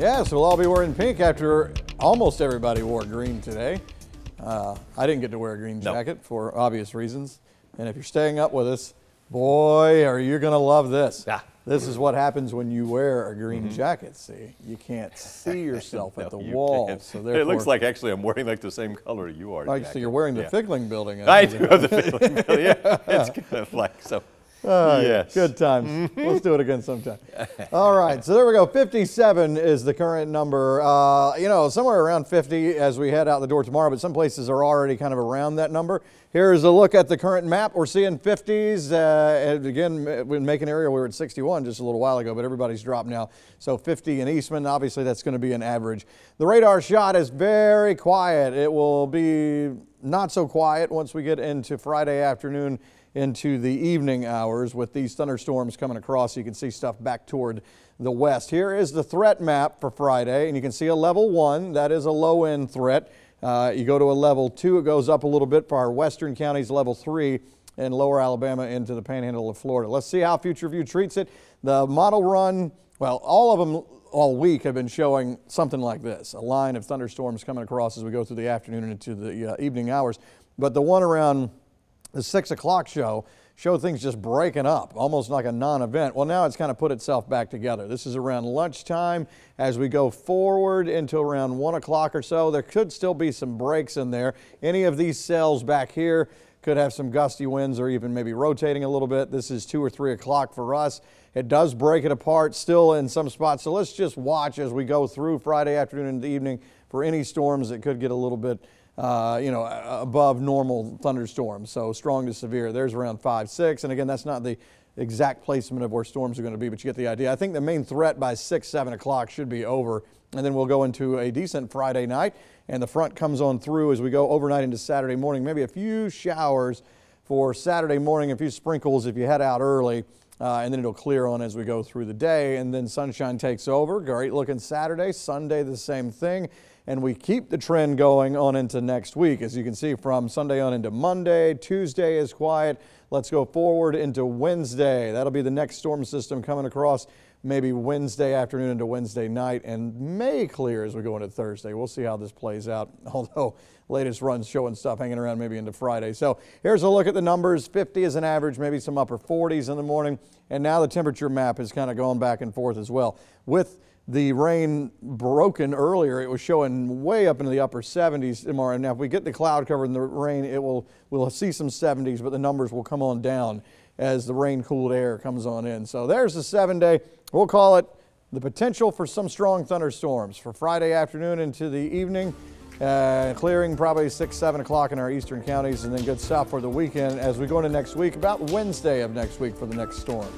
Yes, we'll all be wearing pink after almost everybody wore green today. Uh, I didn't get to wear a green No. jacket for obvious reasons. And if you're staying up with us, boy, are you going to love this. Ah. This is what happens when you wear a green jacket. See, you can't see yourself at Mm-hmm. The you wall. can't. So it looks like actually I'm wearing like the same color you are. like, so you're wearing the Yeah. Fickling building. I do have the feeling. yeah, it's kind of like so. Uh, yes. Good times. Let's do it again sometime. All right, so there we go. 57 is the current number. Uh, you know, somewhere around 50 as we head out the door tomorrow, but some places are already kind of around that number. Here's a look at the current map. We're seeing 50s. Uh, and again, we Macon area we were at 61 just a little while ago, but everybody's dropped now. So 50 in Eastman, obviously that's going to be an average. The radar shot is very quiet. It will be not so quiet once we get into Friday afternoon into the evening hours with these thunderstorms coming across. You can see stuff back toward the west. Here is the threat map for Friday, and you can see a level one. That is a low end threat. Uh, you go to a level two, it goes up a little bit for our western counties, level three, and lower Alabama into the panhandle of Florida. Let's see how Future View treats it. The model run, well, all of them all week have been showing something like this a line of thunderstorms coming across as we go through the afternoon and into the uh, evening hours. But the one around the six o'clock show showed things just breaking up, almost like a non-event. Well, now it's kind of put itself back together. This is around lunchtime. As we go forward into around one o'clock or so, there could still be some breaks in there. Any of these cells back here could have some gusty winds or even maybe rotating a little bit. This is two or three o'clock for us. It does break it apart still in some spots. So let's just watch as we go through Friday afternoon and the evening for any storms that could get a little bit uh, you know, above normal thunderstorms. So strong to severe. There's around five, six. And again, that's not the exact placement of where storms are going to be, but you get the idea. I think the main threat by six, seven o'clock should be over. And then we'll go into a decent Friday night. And the front comes on through as we go overnight into Saturday morning. Maybe a few showers for Saturday morning, a few sprinkles if you head out early. Uh, and then it'll clear on as we go through the day. And then sunshine takes over. Great looking Saturday. Sunday, the same thing. And we keep the trend going on into next week. As you can see from Sunday on into Monday, Tuesday is quiet. Let's go forward into Wednesday. That'll be the next storm system coming across maybe Wednesday afternoon into Wednesday night and may clear as we go into Thursday. We'll see how this plays out. Although latest runs showing stuff hanging around maybe into Friday. So here's a look at the numbers. 50 is an average, maybe some upper 40s in the morning. And now the temperature map has kind of gone back and forth as well. With the rain broken earlier, it was showing way up into the upper 70s tomorrow. Now, if we get the cloud cover and the rain, it will we'll see some 70s, but the numbers will come on down as the rain cooled air comes on in. So there's the seven day. We'll call it the potential for some strong thunderstorms for Friday afternoon into the evening. Uh, clearing probably 6, 7 o'clock in our eastern counties, and then good stuff for the weekend as we go into next week, about Wednesday of next week for the next storms.